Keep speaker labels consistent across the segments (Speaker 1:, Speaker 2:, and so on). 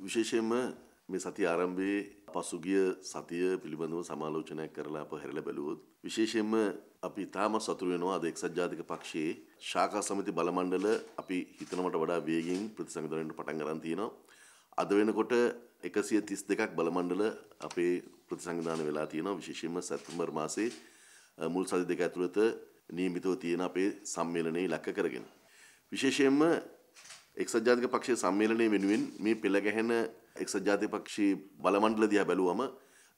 Speaker 1: විශේෂයෙන්ම මේ සති ආරම්භයේ පසුගිය සතිය පිළිබඳව සමාලෝචනයක් කරලා අප හැරලා බැලුවොත් විශේෂයෙන්ම අපි තාම සතුරු වෙනවා අද එක්සත් ජාතික පක්ෂයේ ශාඛා සමිති බලමණ්ඩල අපි හිතනවට වඩා වේගෙන් ප්‍රතිසංවිධානයට පටන් ගන්න තියෙනවා. අද වෙනකොට 132ක් බලමණ්ඩල අපේ ප්‍රතිසංවිධාන වෙලා තියෙනවා විශේෂයෙන්ම සැප්තැම්බර් මාසයේ මුල් සති දෙක ඇතුළත නියමිතව තියෙන අපේ සම්මේලනයේ ඉලක්ක කරගෙන. විශේෂයෙන්ම එක්සත් ජාතික පක්ෂයේ සම්මේලනය වෙනුවෙන් මේ පෙළ ගැහෙන එක්සත් ජාතික පක්ෂයේ බලමණ්ඩල දිහා බැලුවම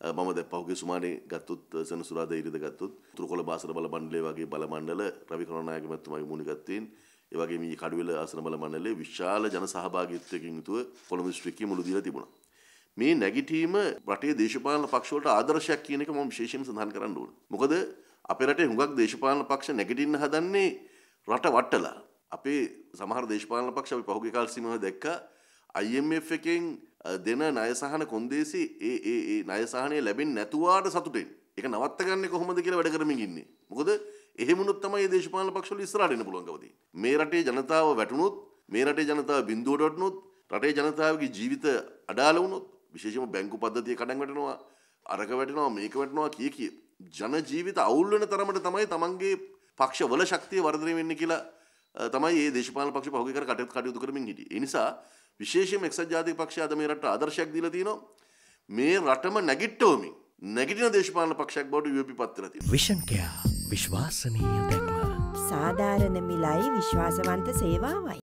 Speaker 1: මම දැන් පහුගිය සුමානේ ගත්තොත් සෙනසුරාදා ඉරිද ගත්තොත් උතුරුකොළ බාසර බල මණ්ඩලය වගේ බල මණ්ඩල රවි කරුණානායක මහත්මයාගේ මුණගත්තෙන් ඒ වගේම ඊ කඩුවෙල ආසන බල මණ්ඩලයේ විශාල ජන සහභාගීත්වයකින් යුතුව කොළඹ දිස්ත්‍රික්කයේ මුළු දීලා තිබුණා. මේ නැගිටීම රටේ දේශපාලන පක්ෂ වලට ආදර්ශයක් කියන එක මම විශේෂයෙන් සඳහන් කරන්න ඕන. මොකද අපේ රටේ හුඟක් දේශපාලන පක්ෂ නැගිටින්න හදන්නේ රට වටලා. අපේ සමහර දේශපාලන පක්ෂ අපි පහුගිය කාල සීමාව දැක්කා IMF එකෙන් දෙන ණය සහන කොන්දේසි ඒ ඒ ඒ ණය සහනය ලැබෙන්නේ නැතුවාට සතුටෙන්. ඒක නවත්ත ගන්නේ කොහොමද කියලා වැඩ කරමින් ඉන්නේ. මොකද එහෙමුණුත් තමයි මේ දේශපාලන පක්ෂවල ඉස්සරහට එන්න පුළුවන්කම තියෙන්නේ. මේ රටේ ජනතාව වැටුනොත් මේ රටේ ජනතාව බිඳුවට වටුනොත් රටේ ජනතාවගේ ජීවිත අඩාල වුණොත් විශේෂම බැංකු පද්ධතිය කඩන් වැටෙනවා අරක වැටෙනවා මේක වැටෙනවා කිය කිය ජන ජීවිත අවුල් වෙන තරමට තමයි තමන්ගේ පක්ෂවල ශක්තිය වර්ධනය වෙන්නේ කියලා තමයි මේ දේශපාලන පක්ෂ පහුගිය කර කටයුතු කටයුතු කරමින් හිටියේ. ඒ නිසා විශේෂයෙන්ම එක්සත් ජාතික පක්ෂය අද මේ රටට ආදර්ශයක් දීලා තියෙනවා. මේ රටම නැගිට්ටවමින් නැගිටින දේශපාලන පක්ෂයක් බවට UP පත් වෙලා තියෙනවා.
Speaker 2: විෂන් කෙයා විශ්වාසනීය දැක්ම.
Speaker 3: සාධාරණ මිලයි විශ්වාසවන්ත සේවාවයි.